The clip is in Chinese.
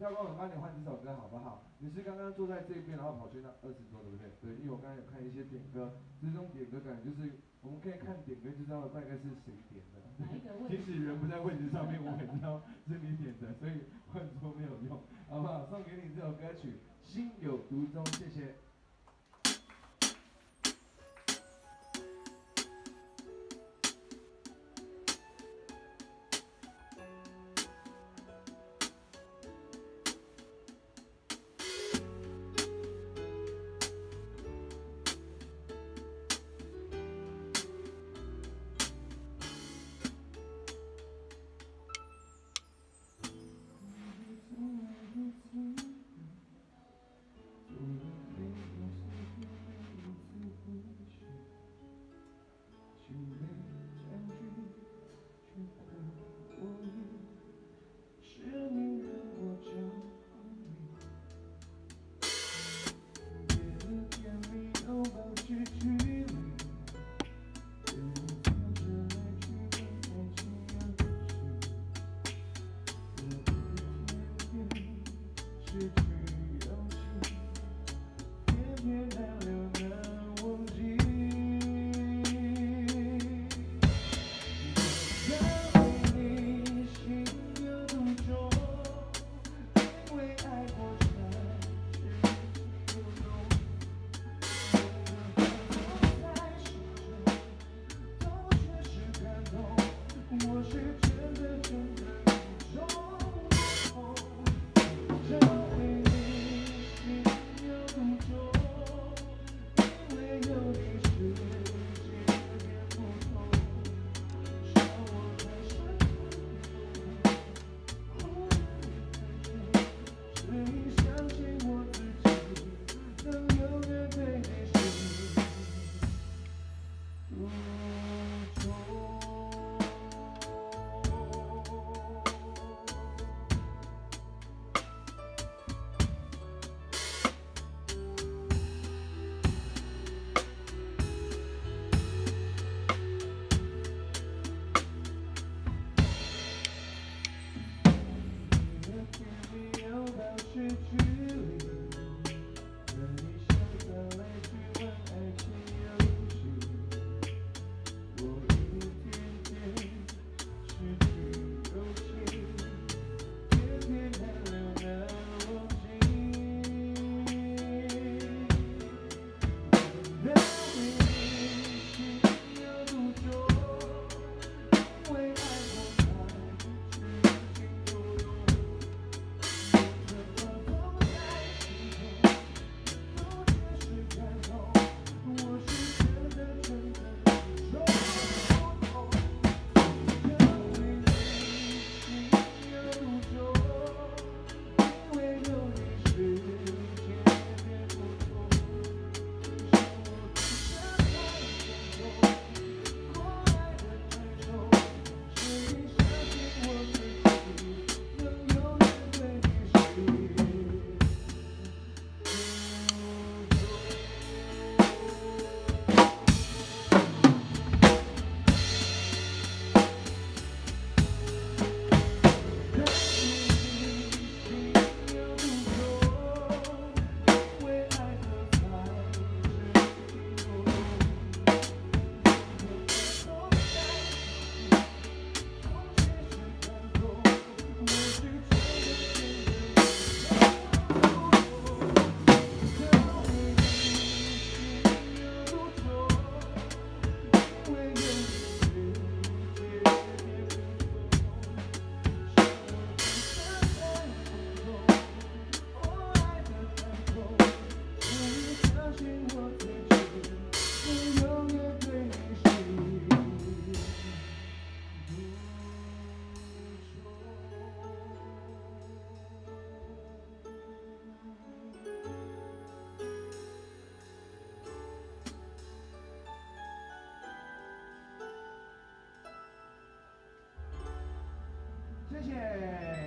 要不我们帮你换几首歌好不好？你是刚刚坐在这边，然后跑去那二十桌，对不对？对，因为我刚才有看一些点歌，这种点歌感觉就是我们可以看点歌就知道大概是谁点的。即使人不在位置上面，我也知道是你点的，所以换桌没有用，好不好？送给你这首歌曲《心有独钟》，谢谢。失去勇气，偏偏难留难忘记。我对你心有独钟，因为爱过才是有用。在心中都却是感动，我是 you 谢谢，